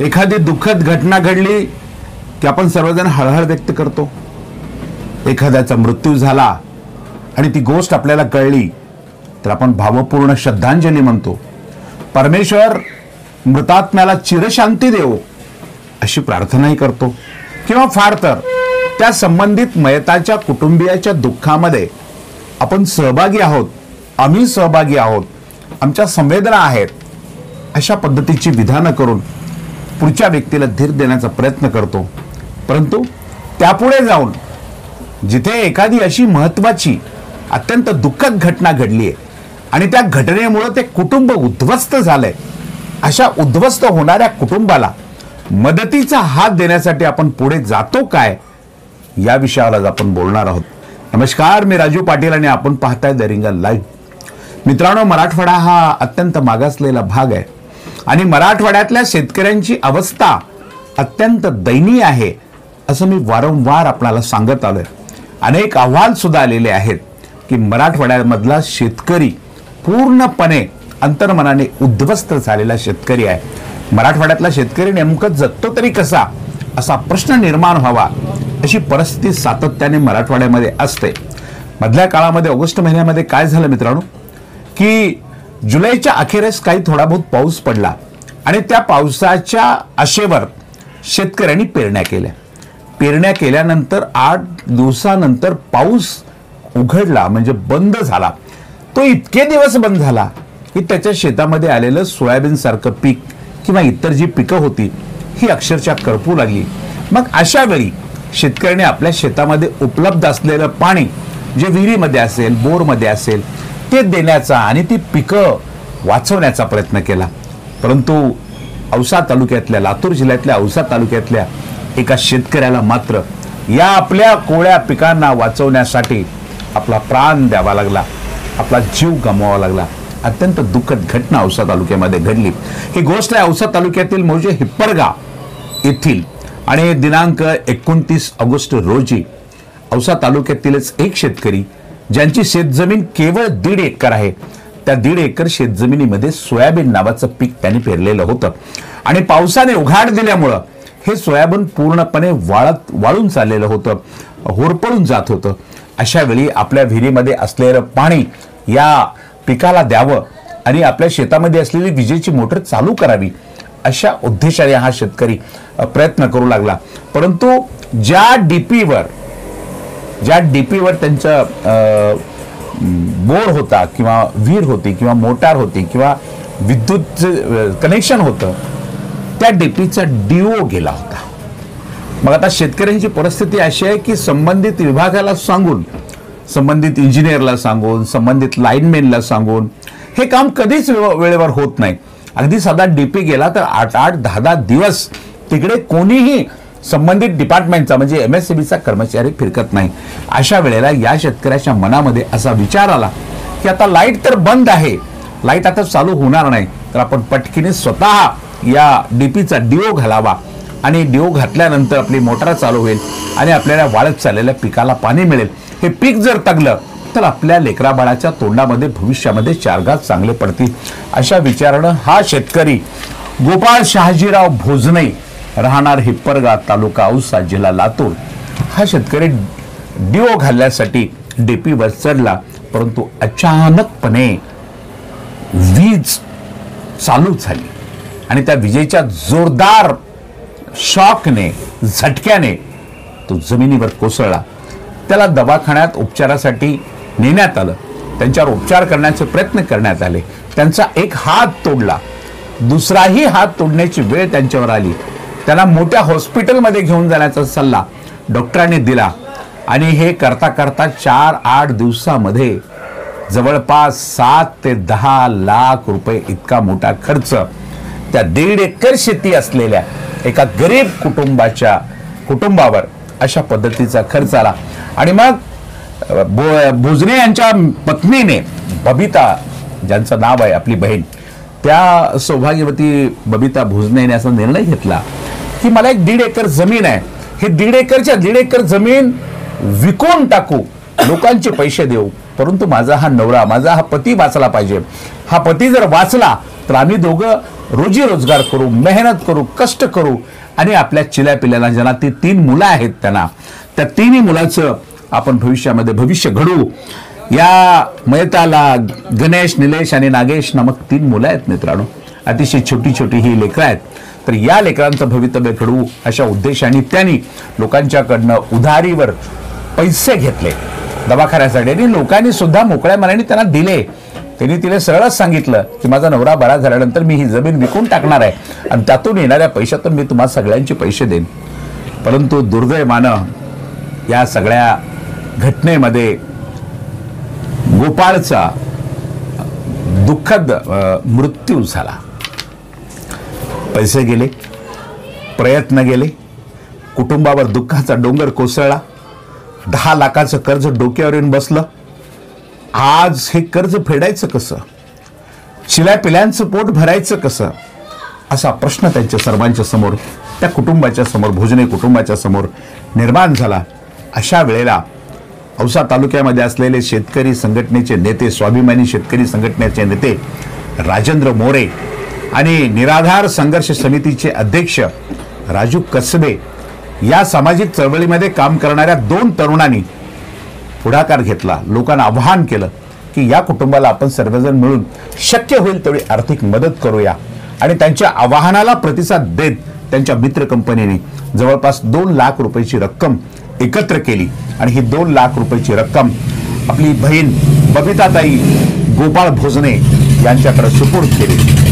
एखादी दुःखद घटना घडली की आपण सर्वजण हळहळ व्यक्त करतो. एखाद्याचा मृत्यू झाला आणि ती गोष्ट आपल्याला कळली तर आपण भावपूर्ण श्रद्धांजली म्हणतो. परमेश्वर मृतात्म्याला चिरशांती देवो अशी प्रार्थनाही करतो. किंवा फार तर त्या संबंधित मयताच्या कुटुंबियाच्या दुःखामध्ये आपण सहभागी आहोत आम्ही सहभागी आहोत आमच्या संवेदना आहेत अशा पद्धतीची विधानं करून पुढच्या व्यक्तीला धीर देण्याचा प्रयत्न करतो. परंतु त्यापुढे जाऊन जिथे एखादी अशी महत्त्वाची अत्यंत दुःखद घटना घडली आहे आणि त्या घटनेमुळं ते कुटुंब उद्ध्वस्त झालंय अशा उद्ध्वस्त होणाऱ्या कुटुंबाला मदतीचा हात देण्यासाठी आपण पुढे जातो काय? या विषयावर आज आपण बोलणार आहोत. नमस्कार मी राजू पाटील आणि आपण पाहताय दरिंगा लाईव्ह. मित्रांनो मराठवाडा हा अत्यंत मागासलेला भाग आहे. आणि मराठवाड्यातल्या शेतकऱ्यांची अवस्था अत्यंत दयनीय आहे असं मी वारंवार आपणाला सांगत आलोय. अनेक अहवालसुद्धा आलेले आहेत की मराठवाड्यामधला शेतकरी पूर्णपणे अंतर्मनाने उद्ध्वस्त झालेला शेतकरी आहे. मराठवाड्यातला शेतकरी नेमकं जगतो तरी कसा असा प्रश्न निर्माण व्हावा अशी परिस्थिती सातत्याने मराठवाड्यामध्ये असते. मधल्या काळामध्ये ऑगस्ट महिन्यामध्ये काय झालं मित्रांनो? की जुलैच्या अखेरीस काही थोडा बहुत पाऊस पडला आणि त्या पावसाच्या आशेवर शेतकऱ्यांनी पेरण्या केल्या. पेरण्या केल्यानंतर आठ दिवसानंतर पाऊस उघडला म्हणजे बंद झाला. तो इतके दिवस बंद झाला की त्याच्या शेतामध्ये आलेलं सोयाबीन सारखं पीक किंवा इतर जी पिकं होती ही अक्षरशः करपू लागली. मग अशा वेळी शेतकऱ्याने आपल्या शेतामध्ये उपलब्ध असलेलं पाणी जे विहिरीमध्ये असेल बोरमध्ये असेल ते देण्याचा आणि ती पिकं वाचवण्याचा प्रयत्न केला. परंतु औसा तालुक्यातल्या लातूर जिल्ह्यातल्या औसा तालुक्यातल्या एका शेतकऱ्याला मात्र या आपल्या कोळ्या पिकांना वाचवण्यासाठी आपला प्राण द्यावा लागला. आपला जीव गमवावा लागला. अत्यंत दुःखद घटना औसा तालुक्यामध्ये घडली. ही गोष्ट आहे औसा तालुक्यातील मौजे हिप्परगा येथील. आणि दिनांक एकोणतीस ऑगस्ट रोजी औसा तालुक्यातीलच एक शेतकरी ज्यांची शेतजमीन केवळ दीड एकर आहे. त्या दीड एकर शेतजमिनीमध्ये सोयाबीन नावाचं पीक त्यांनी पेरलेलं होतं. आणि पावसाने उघाड दिल्यामुळं हे सोयाबीन पूर्णपणे वाळत वाळून चाललेलं होतं. होरपळून जात होतं. अशा वेळी आपल्या विहिरीमध्ये असलेलं पाणी या पिकाला द्यावं आणि आपल्या शेतामध्ये असलेली विजेची मोटर चालू करावी अशा उद्देशाने हा शेतकरी प्रयत्न करू लागला. परंतु ज्या डीपीवर ज्या डी पीवर त्यांचं बोर होता किंवा विहीर होती किंवा मोटार होती किंवा विद्युत कनेक्शन होतं त्या डी पीचा डी डीओ गेला होता. मग आता शेतकऱ्यांची परिस्थिती अशी आहे की संबंधित विभागाला सांगून संबंधित इंजिनियरला सांगून संबंधित लाईनमॅनला सांगून हे काम कधीच वेळेवर होत नाही. अगदी साधा डीपी गेला तर आठ आठ दहा दहा दिवस तिकडे कोणीही संबंधित डिपार्टमेंटचा म्हणजे एम एस सी बीचा कर्मचारी फिरकत नाही. अशा वेळेला या शेतकऱ्याच्या मनामध्ये असा विचार आला की आता लाइट तर बंद आहे. लाइट आता चालू होणार नाही. तर आपण पटकीने स्वतः या डीपीचा डिओ घालावा आणि डिओ घातल्यानंतर आपली मोटार चालू होईल आणि आपल्याला वाळत चाललेल्या पिकाला पाणी मिळेल. हे पीक जर तगलं तर आपल्या लेकराबाळाच्या तोंडामध्ये भविष्यामध्ये चारगात चांगले पडतील. अशा विचारानं हा शेतकरी गोपाळ शहाजीराव भोजने राहणार हिप्परगा तालुका औसा जिल्हा लातूर. हा शेतकरी डिओ घालण्यासाठी डीपीवर चढला परंतु अचानकपणे वीज चालू झाली. आणि त्या विजेच्या जोरदार शॉकने झटक्याने तो जमिनीवर कोसळला. त्याला दवाखान्यात उपचारासाठी नेण्यात आलं. त्यांच्यावर उपचार करण्याचे प्रयत्न करण्यात आले. त्यांचा एक हात तोडला. दुसराही हात तोडण्याची वेळ त्यांच्यावर आली. त्यांना मोठ्या हॉस्पिटलमध्ये घेऊन जाण्याचा सल्ला डॉक्टरांनी दिला. आणि हे करता करता चार आठ दिवसामध्ये जवळपास सात ते दहा लाख रुपये इतका मोठा खर्च त्या दीड एकर शेती असलेल्या एका गरीब कुटुंबाच्या कुटुंबावर अशा पद्धतीचा खर्च आला. आणि मग बो भोजने यांच्या पत्नीने बबिता ज्यांचं नाव आहे आपली बहीण त्या सौभाग्यवती बबिता भोजने यांनी असा निर्णय घेतला. की मला एक दीड एकर जमीन आहे. हे दीड एकरच्या दीड एकर जमीन विकून टाकू. लोकांचे पैसे देऊ. परंतु माझा हा नवरा माझा हा पती वाचला पाहिजे. हा पती जर वाचला तर आम्ही दोघं रोजी रोजगार करू मेहनत करू कष्ट करू. आणि आपल्या चिल्या पिल्याला ज्यांना ती तीन मुलं आहेत त्यांना त्या तिन्ही मुलाचं आपण भविष्यामध्ये भविष्य घडू या मयताला गणेश निलेश आणि नागेश नामक तीन मुलं आहेत मित्रांनो. अतिशय छोटी छोटी ही लेकरं आहेत. तर या लेकरांचं भवितव्य घडवू अशा उद्देशाने त्यांनी लोकांच्याकडनं उधारीवर पैसे घेतले. दवाखान्यासाठी आणि लोकांनी सुद्धा मोकळ्या मनाने त्यांना दिले. त्यांनी तिला सरळच सांगितलं की माझा नवरा बरा झाल्यानंतर मी ही जमीन विकून टाकणार आहे. आणि त्यातून येणाऱ्या पैशातून मी तुम्हाला सगळ्यांचे पैसे देईन. परंतु दुर्दैवानं या सगळ्या घटनेमध्ये गोपाळचा दुःखद मृत्यू झाला. पैसे गेले प्रयत्न गेले कुटुंबावर दुःखाचा डोंगर कोसळला दहा लाखाचं कर्ज डोक्यावर येऊन बसलं. आज हे कर्ज फेडायचं कसं? शिल्या पिल्यांचं पोट भरायचं कसं? असा प्रश्न त्यांच्या सर्वांच्या समोर त्या कुटुंबाच्या समोर भोजने कुटुंबाच्या समोर निर्माण झाला. अशा वेळेला औसा तालुक्यामध्ये असलेले शेतकरी संघटनेचे नेते स्वाभिमानी शेतकरी संघटनेचे नेते राजेंद्र मोरे आणि निराधार संघर्ष समितीचे अध्यक्ष राजू कसबे या सामाजिक चळवळीमध्ये काम करणाऱ्या दोन तरुणांनी पुढाकार घेतला. लोकांना आवाहन केलं की या कुटुंबाला आपण सर्वजण मिळून शक्य होईल तेवढी आर्थिक मदत करूया. आणि त्यांच्या आवाहनाला प्रतिसाद देत त्यांच्या मित्र कंपनीने जवळपास दोन लाख रुपयाची रक्कम एकत्र केली. आणि ही दोन लाख रुपयाची रक्कम आपली बहीण बबिताताई गोपाळ भोजने यांच्याकडे सुपूर्द केली.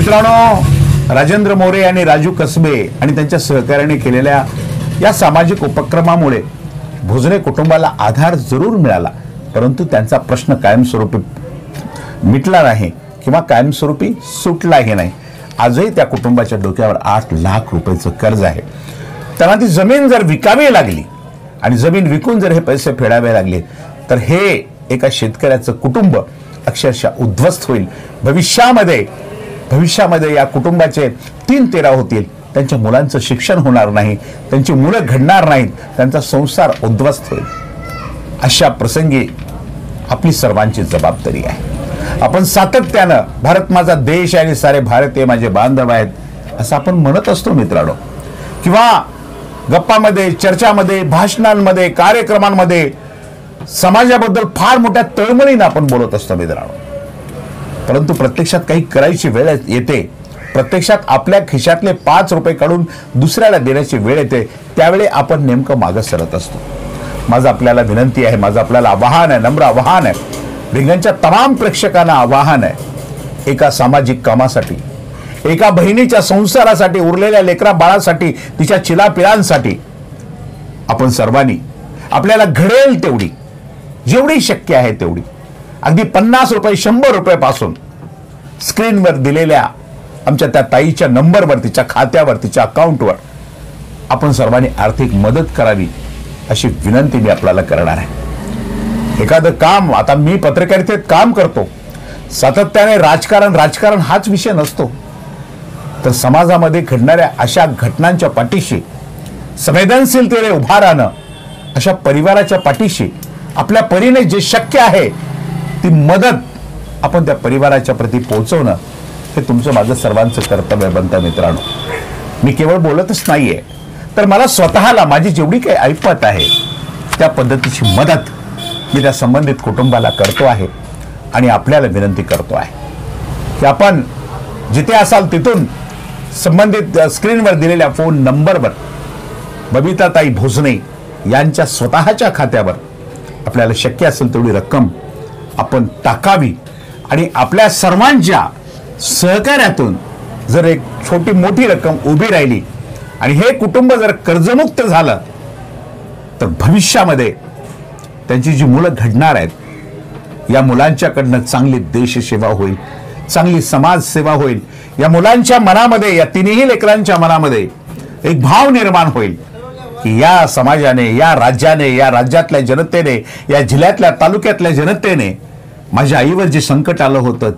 मित्रांनो राजेंद्र मोरे आणि राजू कसबे आणि त्यांच्या सहकार्याने केलेल्या या सामाजिक उपक्रमामुळे भोजने कुटुंबाला आधार जरूर मिळाला. परंतु त्यांचा प्रश्न कायमस्वरूपी मिटला नाही किंवा कायमस्वरूपी सुटलाही नाही. आजही त्या कुटुंबाच्या डोक्यावर आठ लाख रुपयाचं कर्ज आहे. त्यांना ती जमीन जर विकावी लागली आणि जमीन विकून जर हे पैसे फेडावे लागले तर हे एका शेतकऱ्याचं कुटुंब अक्षरशः उद्ध्वस्त होईल. भविष्यामध्ये भविष्यामध्ये या कुटुंबाचे तीन तेरा होतील. त्यांच्या मुलांचं शिक्षण होणार नाही. त्यांची मुलं घडणार नाहीत. त्यांचा संसार उद्ध्वस्त होईल. अशा प्रसंगी आपली सर्वांची जबाबदारी आहे. आपण सातत्यानं भारत माझा देश आहे आणि सारे भारतीय माझे बांधव आहेत असं आपण म्हणत असतो मित्रांनो. किंवा गप्पामध्ये चर्चामध्ये भाषणांमध्ये कार्यक्रमांमध्ये समाजाबद्दल फार मोठ्या तळमळीनं आपण बोलत असतो मित्रांनो. परंतु प्रत्यक्षात काही करायची वेळ येते. प्रत्यक्षात आपल्या खिशातले पाच रुपये काढून दुसऱ्याला देण्याची वेळ येते. त्यावेळी आपण नेमकं मागं सरत असतो. माझं आपल्याला विनंती आहे माझं आपल्याला आवाहन आहे नम्र आवाहन आहे. रिंगणच्या तमाम प्रेक्षकांना आवाहन आहे. एका सामाजिक कामासाठी एका बहिणीच्या संसारासाठी उरलेल्या लेकरा बाळासाठी तिच्या चिलापिळांसाठी आपण सर्वांनी आपल्याला घडेल तेवढी. जेवढी शक्य आहे तेवढी. अगदी पन्नास रुपये शंभर रुपयापासून स्क्रीनवर दिलेल्या आमच्या त्या ताईच्या नंबरवर तिच्या खात्यावर तिच्या अकाउंटवर आपण सर्वांनी आर्थिक मदत करावी अशी विनंती मी आपल्याला करणार आहे. एखादं काम आता मी पत्रकारितेत काम करतो. सातत्याने राजकारण राजकारण हाच विषय नसतो. तर समाजामध्ये घडणाऱ्या अशा घटनांच्या पाठीशी संवेदनशीलतेने उभा राहणं अशा परिवाराच्या पाठीशी आपल्या परीने जे शक्य आहे ती मदत आपण त्या परिवाराच्या प्रती पोहोचवणं हे तुमचं माझं सर्वांचं कर्तव्य बनतं मित्रांनो. मी केवळ बोलतच नाहीये. तर मला स्वतःला माझी जेवढी काही ऐपत आहे त्या पद्धतीची मदत मी त्या संबंधित कुटुंबाला करतो आहे आणि आपल्याला विनंती करतो आहे. की आपण जिथे असाल तिथून संबंधित स्क्रीनवर दिलेल्या फोन नंबरवर बबिताताई भोसने यांच्या स्वतःच्या खात्यावर आपल्याला शक्य असेल तेवढी रक्कम आपण टाकावी. आणि आपल्या सर्वांच्या सहकार्यातून जर एक छोटी मोठी रक्कम उभी राहिली आणि हे कुटुंब जर कर्जमुक्त झालं तर भविष्यामध्ये त्यांची जी मुलं घडणार आहेत या मुलांच्याकडनं चांगली देशसेवा होईल चांगली समाजसेवा होईल. या मुलांच्या मनामध्ये या तिन्ही लेकरांच्या मनामध्ये एक भाव निर्माण होईल की या समाजाने या राज्याने या राज्यातल्या जनतेने या जिल्ह्यातल्या तालुक्यातल्या जनतेने माझ्या आईवर जे संकट आलं होतं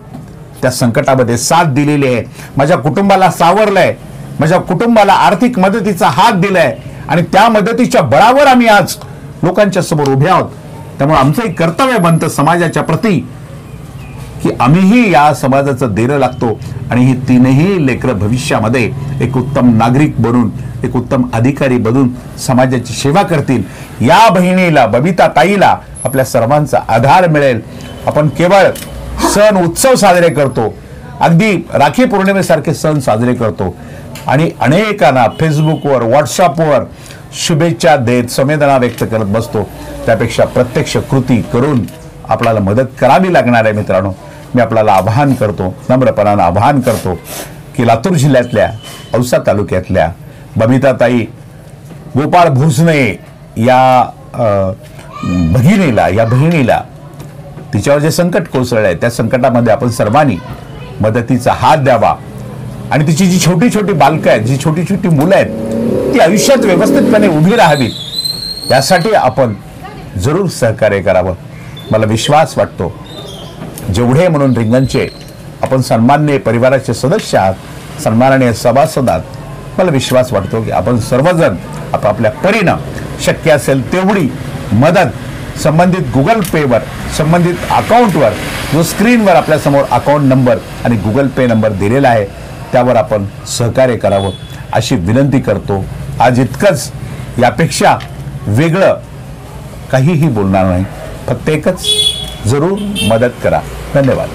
त्या संकटामध्ये साथ दिलेली आहे. माझ्या कुटुंबाला सावरलंय. माझ्या कुटुंबाला आर्थिक मदतीचा हात दिलाय. आणि त्या मदतीच्या बळावर आम्ही आज लोकांच्या समोर उभे आहोत. त्यामुळे आमचं एक कर्तव्य बनतं समाजाच्या प्रती की आम्हीही या समाजाचं देणं लागतो. आणि ही तीनही लेकरं भविष्यामध्ये एक उत्तम नागरिक बनून एक उत्तम अधिकारी बनून समाजाची सेवा करतील. या बहिणीला बबिता ताईला आपल्या सर्वांचा आधार मिळेल. आपण केवळ सण उत्सव साजरे करतो. अगदी राखी पौर्णिमेसारखे सण साजरे करतो. आणि अनेकांना फेसबुकवर व्हॉट्सअपवर शुभेच्छा देत संवेदना व्यक्त करत बसतो. त्यापेक्षा प्रत्यक्ष कृती करून आपल्याला मदत करावी लागणार आहे मित्रांनो. मी आपल्याला आवाहन करतो नम्रपणानं आवाहन करतो की लातूर जिल्ह्यातल्या औसा तालुक्यातल्या बबिताताई गोपाळ भोसने या भगिनीला या बहिणीला तिच्यावर जे संकट कोसळलं आहे त्या संकटामध्ये आपण सर्वांनी मदतीचा हात द्यावा. आणि तिची जी छोटी छोटी बालकं आहेत जी छोटी छोटी मुलं आहेत ती आयुष्यात व्यवस्थितपणे उभी राहावी यासाठी आपण जरूर सहकार्य करावं. मला विश्वास वाटतो जेवढे म्हणून रिंगणचे आपण सन्मान्य परिवाराचे सदस्य आहात सन्माननीय सभासद आहात मला विश्वास वाटतो की आपण सर्वजण आपापल्या परीनं शक्य असेल तेवढी मदत संबंधित गुगल पेवर संबंधित अकाउंटवर जो स्क्रीनवर आपल्यासमोर अकाउंट नंबर आणि गुगल पे नंबर दिलेला आहे त्यावर आपण सहकार्य करावं. अशी विनंती करतो. आज इतकंच. यापेक्षा वेगळं काहीही बोलणार नाही. फक्त एकच. जरूर मदत करा. धन्यवाद.